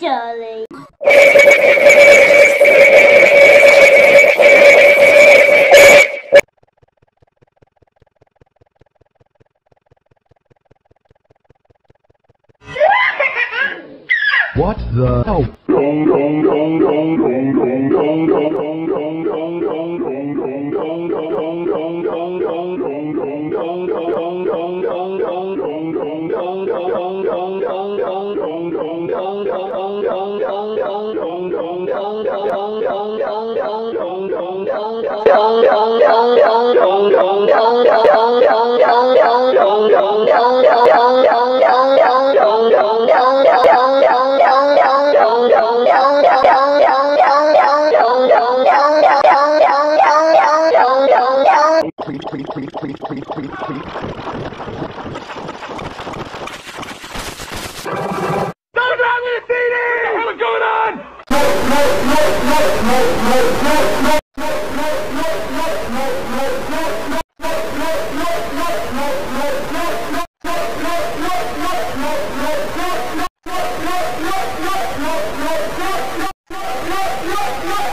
Jolly. What the hell? no, no, no.